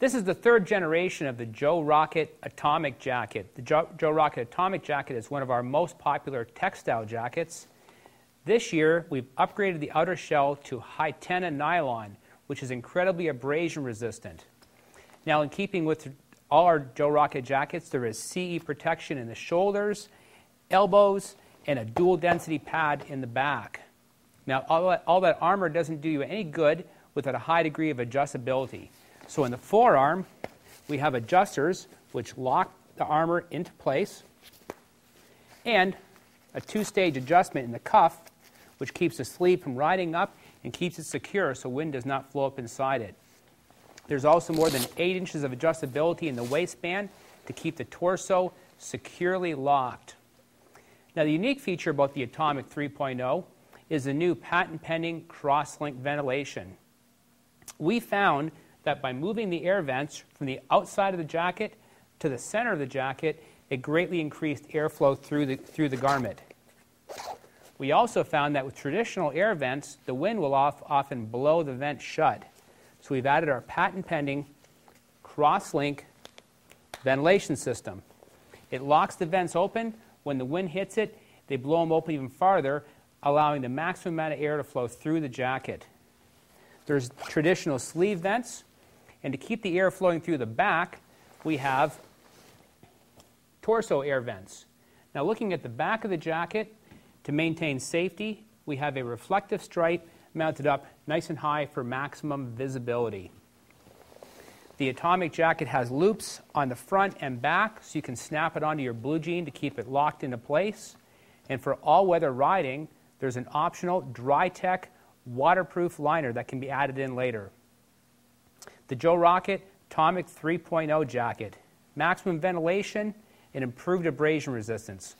This is the third generation of the Joe Rocket Atomic Jacket. The Joe, Joe Rocket Atomic Jacket is one of our most popular textile jackets. This year, we've upgraded the outer shell to high Hytena nylon, which is incredibly abrasion resistant. Now, in keeping with all our Joe Rocket jackets, there is CE protection in the shoulders, elbows, and a dual density pad in the back. Now, all that, all that armor doesn't do you any good without a high degree of adjustability. So in the forearm, we have adjusters which lock the armor into place, and a two-stage adjustment in the cuff which keeps the sleeve from riding up and keeps it secure so wind does not flow up inside it. There's also more than 8 inches of adjustability in the waistband to keep the torso securely locked. Now the unique feature about the Atomic 3.0 is the new patent pending cross-link ventilation. We found that by moving the air vents from the outside of the jacket to the center of the jacket, it greatly increased airflow through the, through the garment. We also found that with traditional air vents, the wind will off, often blow the vent shut. So we've added our patent pending cross-link ventilation system. It locks the vents open. When the wind hits it, they blow them open even farther, allowing the maximum amount of air to flow through the jacket. There's traditional sleeve vents, and to keep the air flowing through the back, we have torso air vents. Now looking at the back of the jacket, to maintain safety, we have a reflective stripe mounted up nice and high for maximum visibility. The Atomic jacket has loops on the front and back so you can snap it onto your blue jean to keep it locked into place. And for all weather riding, there's an optional Drytech waterproof liner that can be added in later. The Joe Rocket Atomic 3.0 jacket, maximum ventilation and improved abrasion resistance.